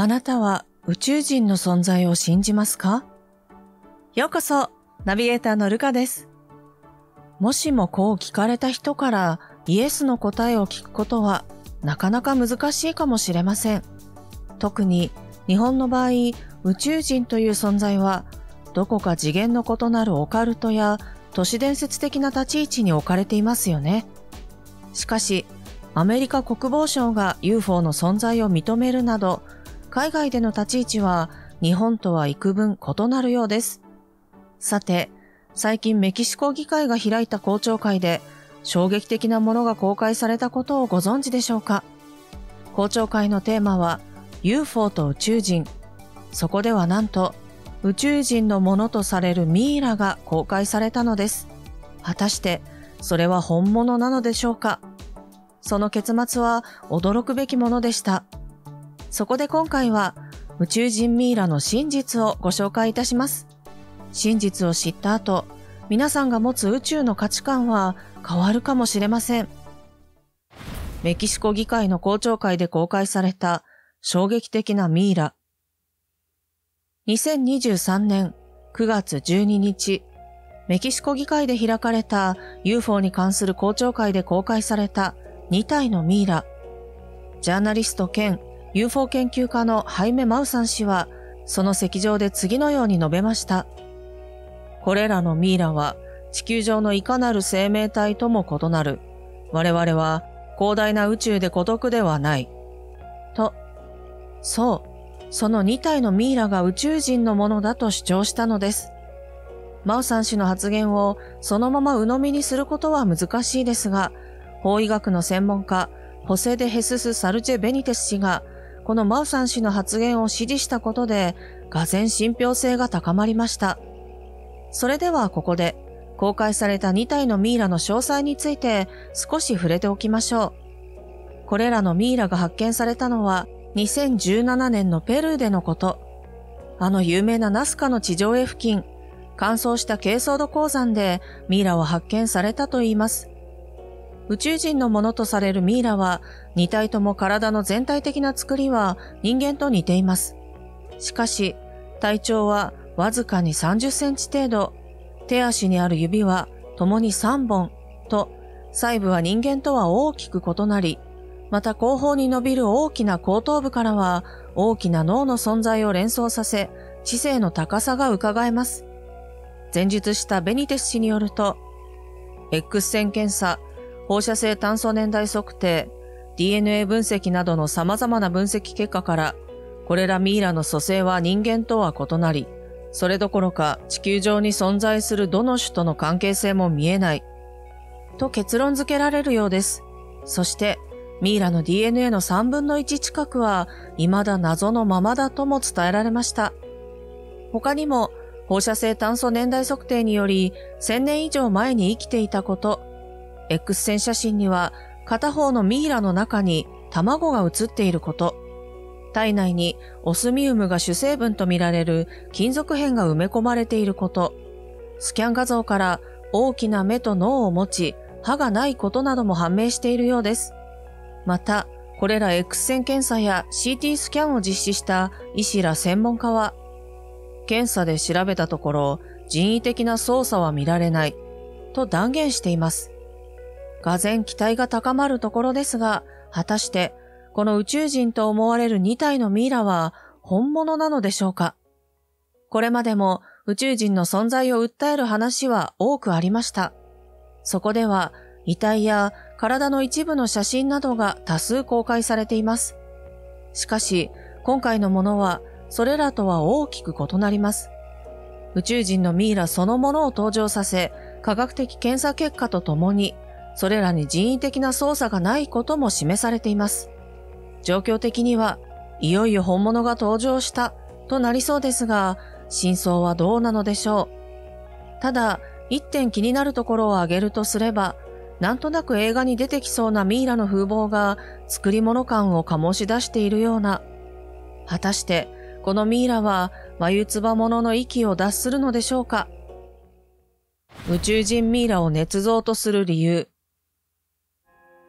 あなたは宇宙人の存在を信じますか？ようこそ、ナビゲーターのルカです。もしもこう聞かれた人からイエスの答えを聞くことはなかなか難しいかもしれません。特に日本の場合、宇宙人という存在はどこか次元の異なるオカルトや都市伝説的な立ち位置に置かれていますよね。しかし、アメリカ国防省が UFO の存在を認めるなど、海外での立ち位置は日本とは幾分異なるようです。さて、最近メキシコ議会が開いた公聴会で衝撃的なものが公開されたことをご存知でしょうか？公聴会のテーマは UFO と宇宙人。そこではなんと宇宙人のものとされるミイラが公開されたのです。果たしてそれは本物なのでしょうか？その結末は驚くべきものでした。そこで今回は宇宙人ミイラの真実をご紹介いたします。真実を知った後、皆さんが持つ宇宙の価値観は変わるかもしれません。メキシコ議会の公聴会で公開された衝撃的なミイラ。2023年9月12日、メキシコ議会で開かれた UFO に関する公聴会で公開された2体のミイラ。ジャーナリスト兼 UFO 研究家のハイメ・マウサン氏は、その石上で次のように述べました。これらのミイラは地球上のいかなる生命体とも異なる。我々は広大な宇宙で孤独ではない。と、そう、その2体のミイラが宇宙人のものだと主張したのです。マウサン氏の発言をそのまま鵜呑みにすることは難しいですが、法医学の専門家、ホセデ・ヘスス・サルチェ・ベニテス氏が、このマウサン氏の発言を支持したことで、俄然信憑性が高まりました。それではここで、公開された2体のミイラの詳細について少し触れておきましょう。これらのミイラが発見されたのは2017年のペルーでのこと。あの有名なナスカの地上絵付近、乾燥した珪藻土鉱山でミイラは発見されたといいます。宇宙人のものとされるミイラは、2体とも体の全体的な作りは人間と似ています。しかし、体長はわずかに30センチ程度、手足にある指は共に3本と、細部は人間とは大きく異なり、また後方に伸びる大きな後頭部からは大きな脳の存在を連想させ、知性の高さが伺えます。前述したベニテス氏によると、X 線検査、放射性炭素年代測定、DNA 分析などの様々な分析結果から、これらミイラの組成は人間とは異なり、それどころか地球上に存在するどの種との関係性も見えない、と結論付けられるようです。そして、ミイラの DNA の3分の1近くは未だ謎のままだとも伝えられました。他にも放射性炭素年代測定により1000年以上前に生きていたこと、X 線写真には片方のミイラの中に卵が映っていること、体内にオスミウムが主成分とみられる金属片が埋め込まれていること、スキャン画像から大きな目と脳を持ち、歯がないことなども判明しているようです。また、これら X 線検査や CT スキャンを実施した医師ら専門家は、検査で調べたところ人為的な操作は見られないと断言しています。俄然期待が高まるところですが、果たしてこの宇宙人と思われる2体のミイラは本物なのでしょうか？これまでも宇宙人の存在を訴える話は多くありました。そこでは遺体や体の一部の写真などが多数公開されています。しかし、今回のものはそれらとは大きく異なります。宇宙人のミイラそのものを登場させ、科学的検査結果とともにそれらに人為的な操作がないことも示されています。状況的には、いよいよ本物が登場したとなりそうですが、真相はどうなのでしょう。ただ、一点気になるところを挙げるとすれば、なんとなく映画に出てきそうなミイラの風貌が作り物感を醸し出しているような。果たして、このミイラは眉唾者の息を脱するのでしょうか宇宙人ミイラを捏造とする理由。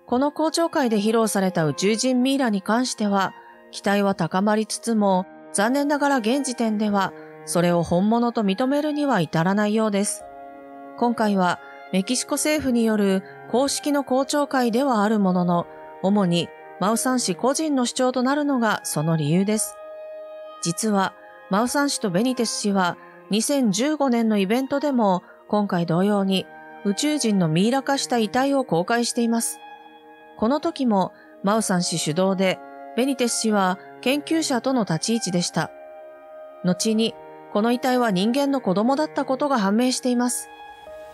この公聴会で披露された宇宙人ミイラに関しては、期待は高まりつつも、残念ながら現時点では、それを本物と認めるには至らないようです。今回は、メキシコ政府による公式の公聴会ではあるものの、主にマウサン氏個人の主張となるのがその理由です。実は、マウサン氏とベニテス氏は2015年のイベントでも今回同様に宇宙人のミイラ化した遺体を公開しています。この時もマウサン氏主導でベニテス氏は研究者との立ち位置でした。後にこの遺体は人間の子供だったことが判明しています。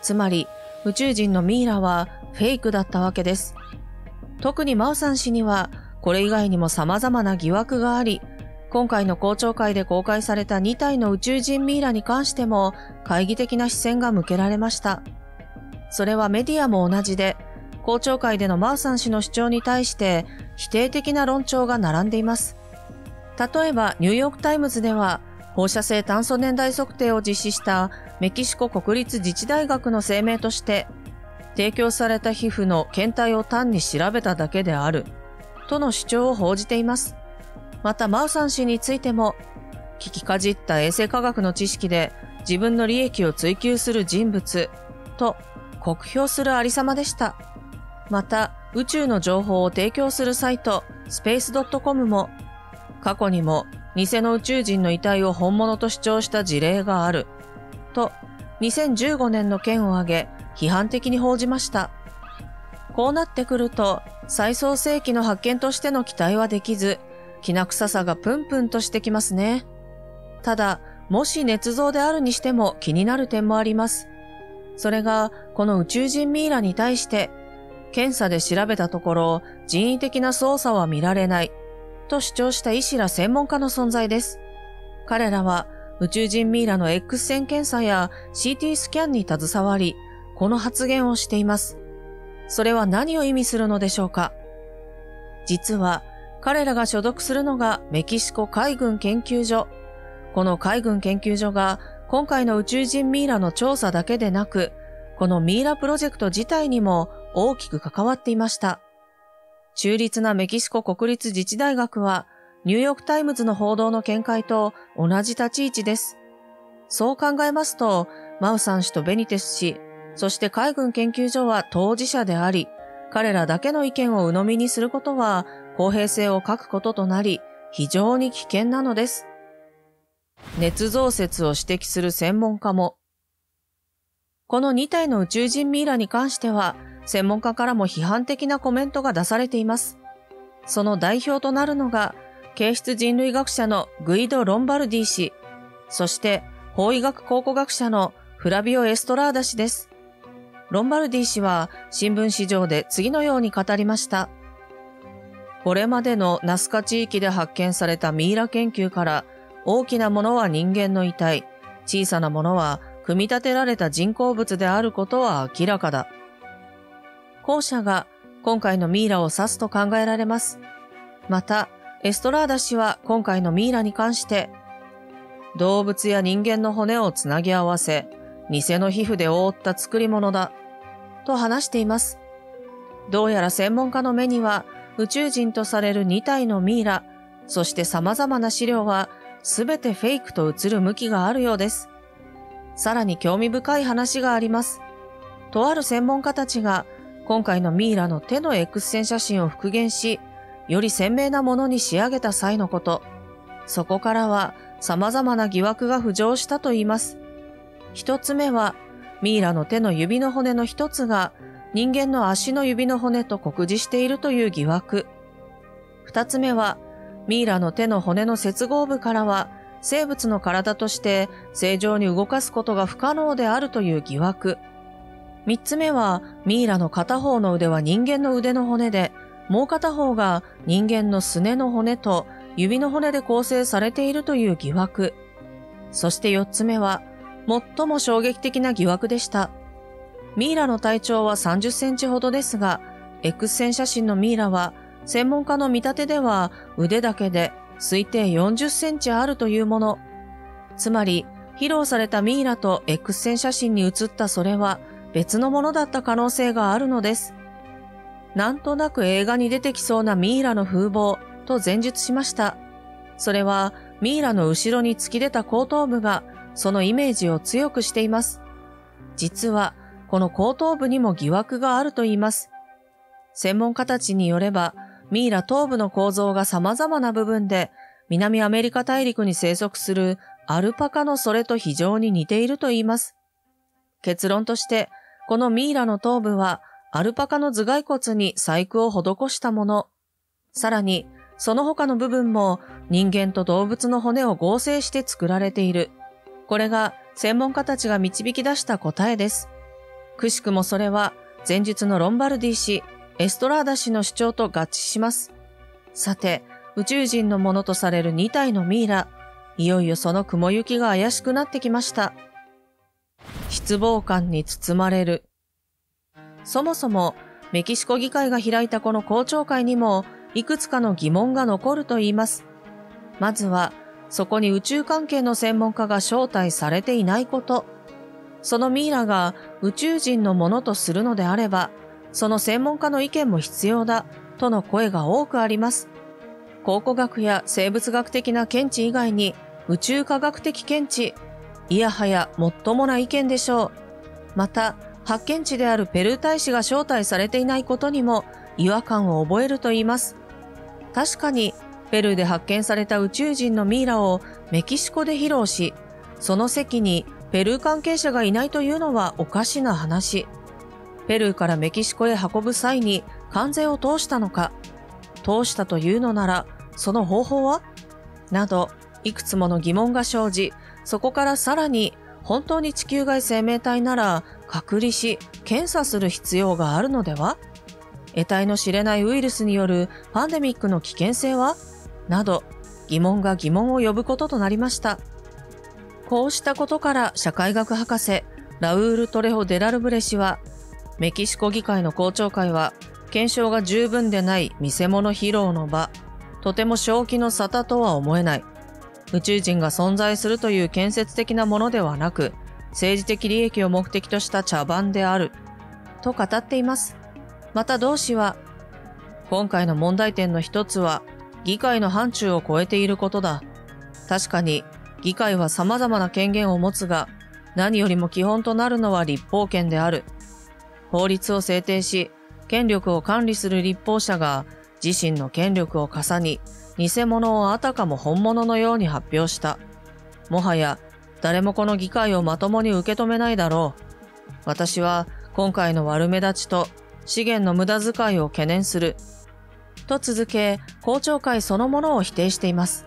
つまり宇宙人のミイラはフェイクだったわけです。特にマウサン氏にはこれ以外にも様々な疑惑があり、今回の公聴会で公開された2体の宇宙人ミイラに関しても懐疑的な視線が向けられました。それはメディアも同じで、公聴会でのマウサン氏の主張に対して否定的な論調が並んでいます。例えば、ニューヨークタイムズでは、放射性炭素年代測定を実施したメキシコ国立自治大学の声明として、提供された皮膚の検体を単に調べただけである、との主張を報じています。またマウサン氏についても、聞きかじった衛生科学の知識で自分の利益を追求する人物と酷評するありさまでした。また、宇宙の情報を提供するサイト、スペース .com も、過去にも偽の宇宙人の遺体を本物と主張した事例がある、と、2015年の件を挙げ、批判的に報じました。こうなってくると、再創世紀の発見としての期待はできず、きな臭さがプンプンとしてきますね。ただ、もし捏造であるにしても気になる点もあります。それが、この宇宙人ミイラに対して、検査で調べたところ、人為的な操作は見られない、と主張した医師ら専門家の存在です。彼らは、宇宙人ミイラの X 線検査や CT スキャンに携わり、この発言をしています。それは何を意味するのでしょうか？実は、彼らが所属するのがメキシコ海軍研究所。この海軍研究所が今回の宇宙人ミイラの調査だけでなく、このミイラプロジェクト自体にも大きく関わっていました。中立なメキシコ国立自治大学は、ニューヨークタイムズの報道の見解と同じ立ち位置です。そう考えますと、マウサン氏とベニテス氏、そして海軍研究所は当事者であり、彼らだけの意見を鵜呑みにすることは公平性を欠くこととなり、非常に危険なのです。捏造説を指摘する専門家も。この2体の宇宙人ミイラに関しては、専門家からも批判的なコメントが出されています。その代表となるのが、形質人類学者のグイド・ロンバルディ氏、そして法医学考古学者のフラビオ・エストラーダ氏です。ロンバルディ氏は新聞市場で次のように語りました。これまでのナスカ地域で発見されたミイラ研究から大きなものは人間の遺体、小さなものは組み立てられた人工物であることは明らかだ。後者が今回のミイラを指すと考えられます。また、エストラーダ氏は今回のミイラに関して、動物や人間の骨をつなぎ合わせ、偽の皮膚で覆った作り物だ、と話しています。どうやら専門家の目には、宇宙人とされる2体のミイラ、そして様々な資料はすべてフェイクと映る向きがあるようです。さらに興味深い話があります。とある専門家たちが今回のミイラの手の X 線写真を復元し、より鮮明なものに仕上げた際のこと。そこからは様々な疑惑が浮上したといいます。一つ目は、ミイラの手の指の骨の一つが人間の足の指の骨と酷似しているという疑惑。二つ目は、ミイラの手の骨の接合部からは、生物の体として正常に動かすことが不可能であるという疑惑。三つ目は、ミイラの片方の腕は人間の腕の骨で、もう片方が人間のすねの骨と指の骨で構成されているという疑惑。そして四つ目は、最も衝撃的な疑惑でした。ミイラの体長は30センチほどですが、X 線写真のミイラは、専門家の見立てでは腕だけで推定40センチあるというもの。つまり、披露されたミイラと X 線写真に写ったそれは別のものだった可能性があるのです。なんとなく映画に出てきそうなミイラの風貌と前述しました。それはミイラの後ろに突き出た後頭部がそのイメージを強くしています。実はこの後頭部にも疑惑があると言います。専門家たちによればミイラ頭部の構造が様々な部分で南アメリカ大陸に生息するアルパカのそれと非常に似ていると言います。結論として、このミイラの頭部はアルパカの頭蓋骨に細工を施したもの。さらに、その他の部分も人間と動物の骨を合成して作られている。これが専門家たちが導き出した答えです。くしくもそれは前述のロンバルディ氏、エストラーダ氏の主張と合致します。さて、宇宙人のものとされる2体のミイラ。いよいよその雲行きが怪しくなってきました。失望感に包まれる。そもそも、メキシコ議会が開いたこの公聴会にも、いくつかの疑問が残ると言います。まずは、そこに宇宙関係の専門家が招待されていないこと。そのミイラが宇宙人のものとするのであれば、その専門家の意見も必要だ、との声が多くあります。考古学や生物学的な見地以外に宇宙科学的見地、いやはや最もな意見でしょう。また、発見地であるペルー大使が招待されていないことにも違和感を覚えると言います。確かに、ペルーで発見された宇宙人のミイラをメキシコで披露し、その席にペルー関係者がいないというのはおかしな話。ペルーからメキシコへ運ぶ際に関税を通したのか、通したというのならその方法は？など、いくつもの疑問が生じ、そこからさらに本当に地球外生命体なら隔離し検査する必要があるのでは？得体の知れないウイルスによるパンデミックの危険性は？など疑問が疑問を呼ぶこととなりました。こうしたことから社会学博士ラウール・トレホ・デラルブレ氏はメキシコ議会の公聴会は検証が十分でない見せ物披露の場とても正気の沙汰とは思えない。宇宙人が存在するという建設的なものではなく、政治的利益を目的とした茶番である。と語っています。また同志は、今回の問題点の一つは、議会の範疇を超えていることだ。確かに、議会は様々な権限を持つが、何よりも基本となるのは立法権である。法律を制定し、権力を管理する立法者が自身の権力を重に、偽物をあたかも本物のように発表した。もはや、誰もこの議会をまともに受け止めないだろう。私は、今回の悪目立ちと資源の無駄遣いを懸念する。と続け、公聴会そのものを否定しています。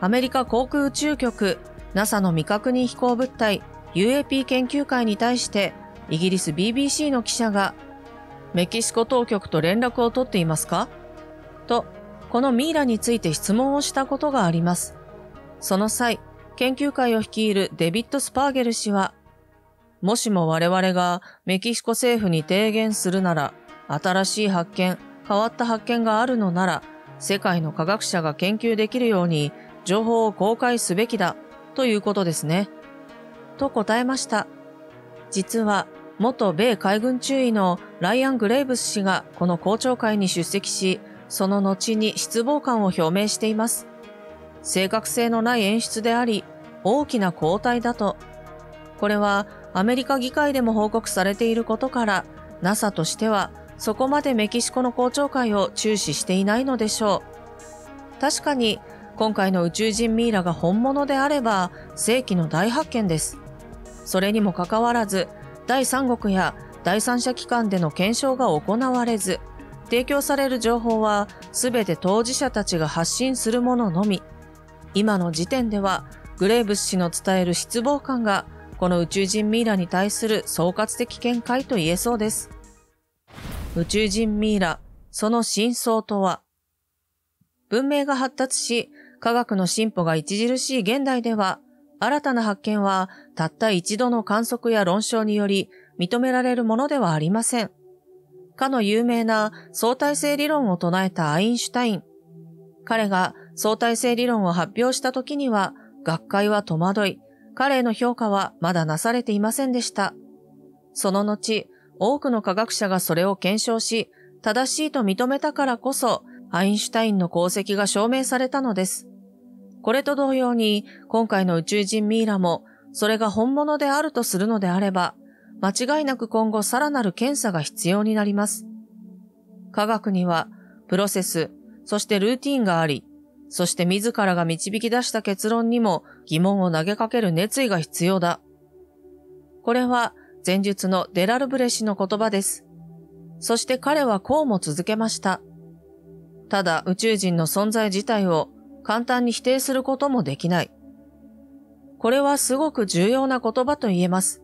アメリカ航空宇宙局 NASA の未確認飛行物体 UAP 研究会に対してイギリス BBC の記者がメキシコ当局と連絡を取っていますか？と、このミイラについて質問をしたことがあります。その際、研究会を率いるデビッド・スパーゲル氏は、もしも我々がメキシコ政府に提言するなら、新しい発見、変わった発見があるのなら、世界の科学者が研究できるように情報を公開すべきだ、ということですね。と答えました。実は、元米海軍中尉のライアン・グレイブス氏がこの公聴会に出席し、その後に失望感を表明しています。正確性のない演出であり、大きな交代だと。これはアメリカ議会でも報告されていることから、NASA としてはそこまでメキシコの公聴会を注視していないのでしょう。確かに、今回の宇宙人ミイラが本物であれば、世紀の大発見です。それにもかかわらず、第三国や第三者機関での検証が行われず、提供される情報は全て当事者たちが発信するもののみ。今の時点では、グレーブス氏の伝える失望感が、この宇宙人ミイラに対する総括的見解と言えそうです。宇宙人ミイラ、その真相とは？文明が発達し、科学の進歩が著しい現代では、新たな発見はたった一度の観測や論証により認められるものではありません。かの有名な相対性理論を唱えたアインシュタイン。彼が相対性理論を発表した時には学会は戸惑い、彼への評価はまだなされていませんでした。その後、多くの科学者がそれを検証し、正しいと認めたからこそ、アインシュタインの功績が証明されたのです。これと同様に、今回の宇宙人ミイラも、それが本物であるとするのであれば、間違いなく今後さらなる検査が必要になります。科学には、プロセス、そしてルーティンがあり、そして自らが導き出した結論にも疑問を投げかける熱意が必要だ。これは前述のデラルブレ氏の言葉です。そして彼はこうも続けました。ただ宇宙人の存在自体を簡単に否定することもできない。これはすごく重要な言葉と言えます。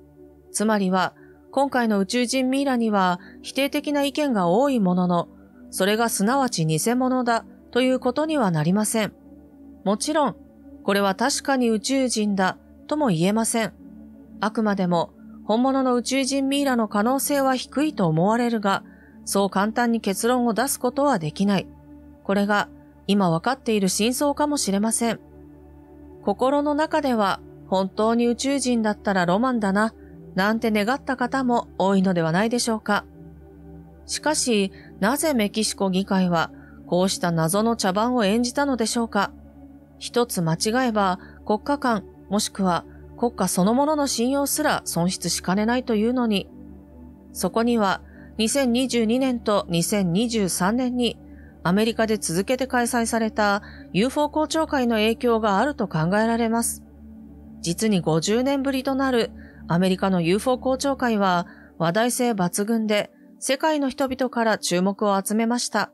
つまりは、今回の宇宙人ミイラには否定的な意見が多いものの、それがすなわち偽物だということにはなりません。もちろん、これは確かに宇宙人だとも言えません。あくまでも本物の宇宙人ミイラの可能性は低いと思われるが、そう簡単に結論を出すことはできない。これが今わかっている真相かもしれません。心の中では本当に宇宙人だったらロマンだな、なんて願った方も多いのではないでしょうか。しかし、なぜメキシコ議会はこうした謎の茶番を演じたのでしょうか一つ間違えば国家間もしくは国家そのものの信用すら損失しかねないというのに、そこには2022年と2023年にアメリカで続けて開催された UFO 公聴会の影響があると考えられます。実に50年ぶりとなるアメリカの UFO 公聴会は話題性抜群で世界の人々から注目を集めました。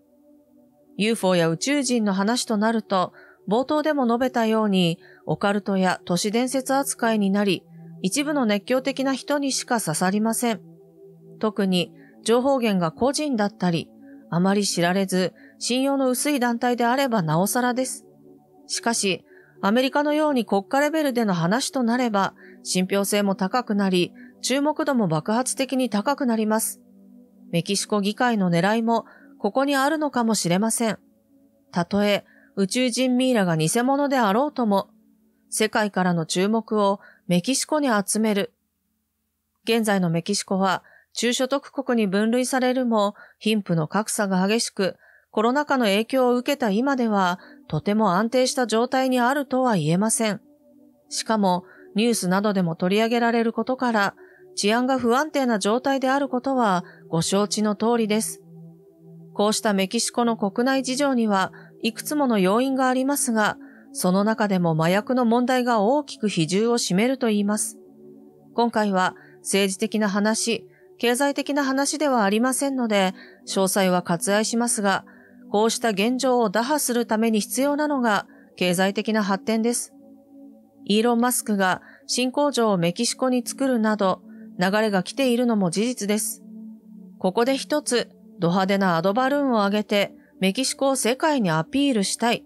UFO や宇宙人の話となると、冒頭でも述べたように、オカルトや都市伝説扱いになり、一部の熱狂的な人にしか刺さりません。特に、情報源が個人だったり、あまり知られず、信用の薄い団体であればなおさらです。しかし、アメリカのように国家レベルでの話となれば、信憑性も高くなり、注目度も爆発的に高くなります。メキシコ議会の狙いもここにあるのかもしれません。たとえ宇宙人ミイラが偽物であろうとも、世界からの注目をメキシコに集める。現在のメキシコは中所得国に分類されるも貧富の格差が激しく、コロナ禍の影響を受けた今ではとても安定した状態にあるとは言えません。しかもニュースなどでも取り上げられることから治安が不安定な状態であることはご承知の通りです。こうしたメキシコの国内事情にはいくつもの要因がありますが、その中でも麻薬の問題が大きく比重を占めると言います。今回は政治的な話、経済的な話ではありませんので、詳細は割愛しますが、こうした現状を打破するために必要なのが経済的な発展です。イーロン・マスクが新工場をメキシコに作るなど、流れが来ているのも事実です。ここで一つド派手なアドバルーンを上げてメキシコを世界にアピールしたい。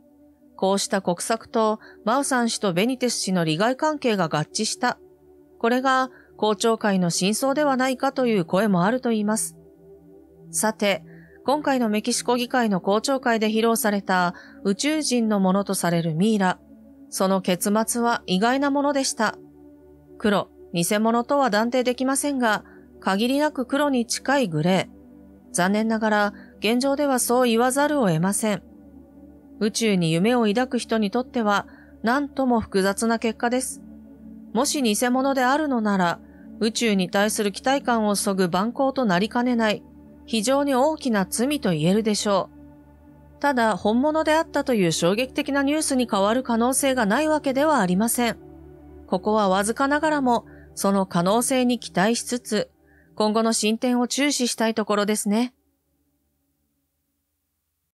こうした国策とマウサン氏とベニテス氏の利害関係が合致した。これが公聴会の真相ではないかという声もあると言います。さて、今回のメキシコ議会の公聴会で披露された宇宙人のものとされるミイラ。その結末は意外なものでした。黒、偽物とは断定できませんが、限りなく黒に近いグレー。残念ながら現状ではそう言わざるを得ません。宇宙に夢を抱く人にとっては何とも複雑な結果です。もし偽物であるのなら宇宙に対する期待感をそぐ蛮行となりかねない非常に大きな罪と言えるでしょう。ただ本物であったという衝撃的なニュースに変わる可能性がないわけではありません。ここはわずかながらもその可能性に期待しつつ今後の進展を注視したいところですね。